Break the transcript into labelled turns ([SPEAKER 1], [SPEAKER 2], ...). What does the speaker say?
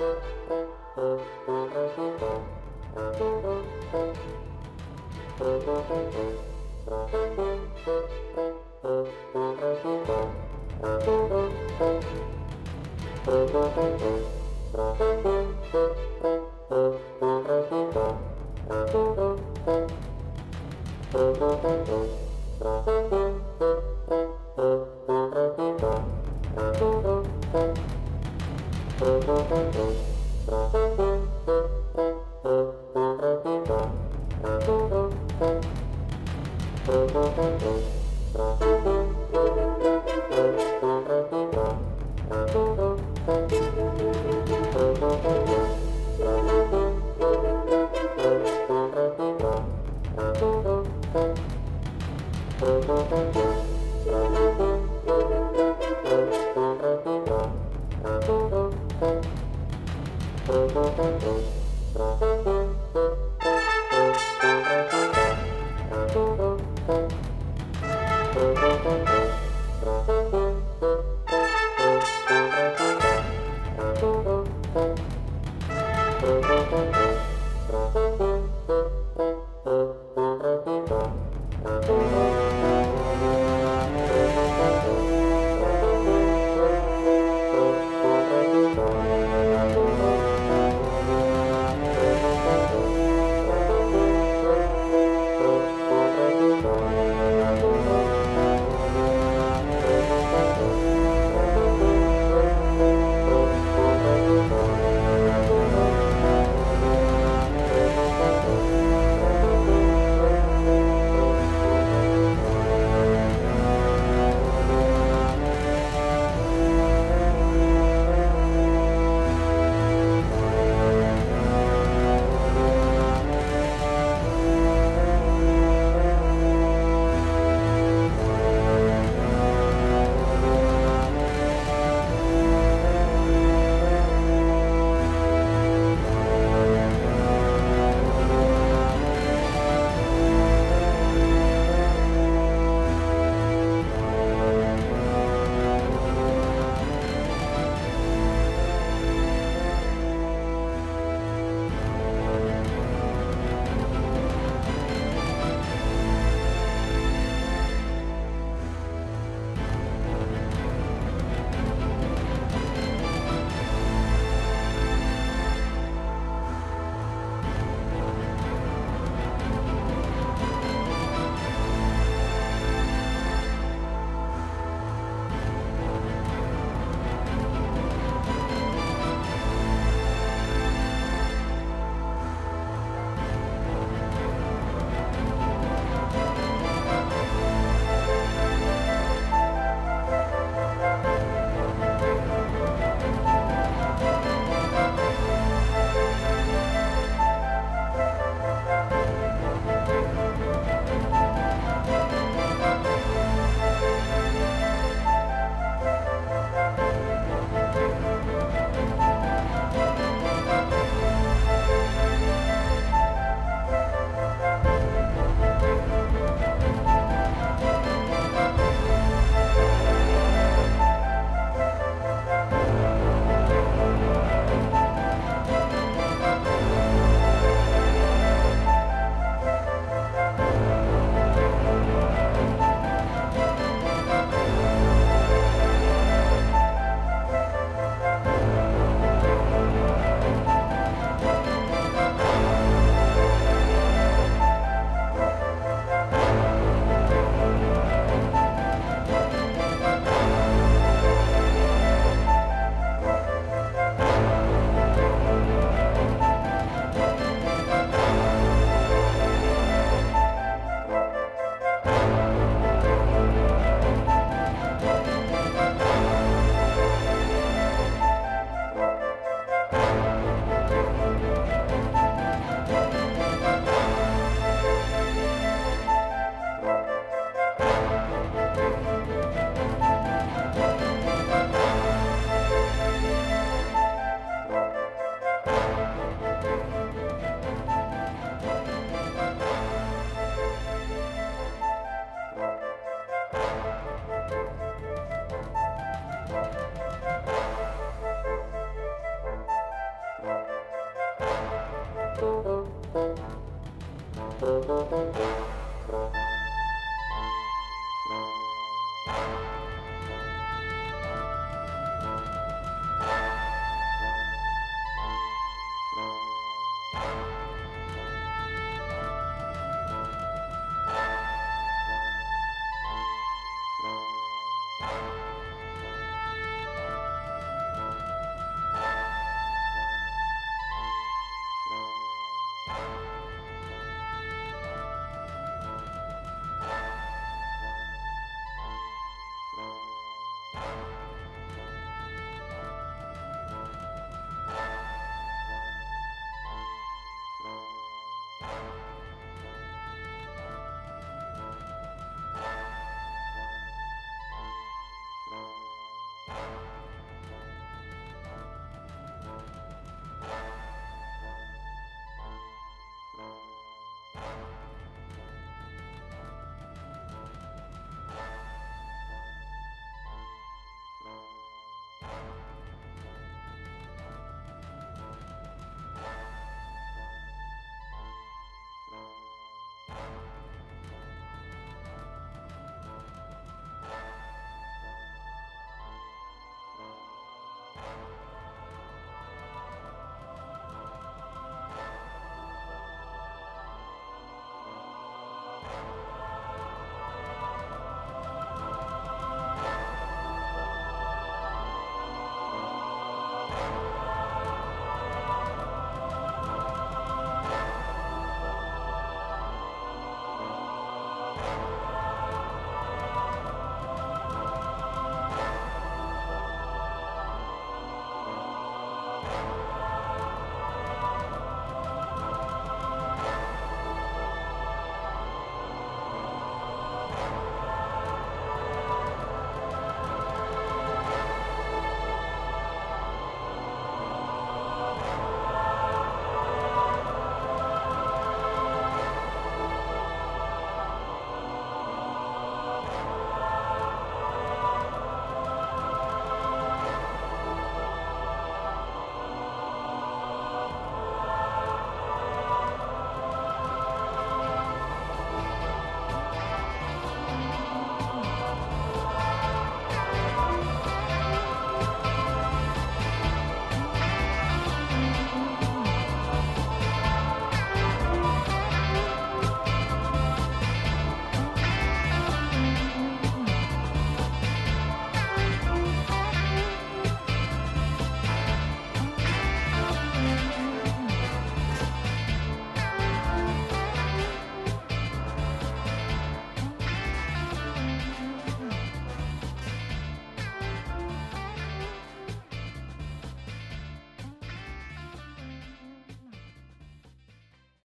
[SPEAKER 1] Thank Bye.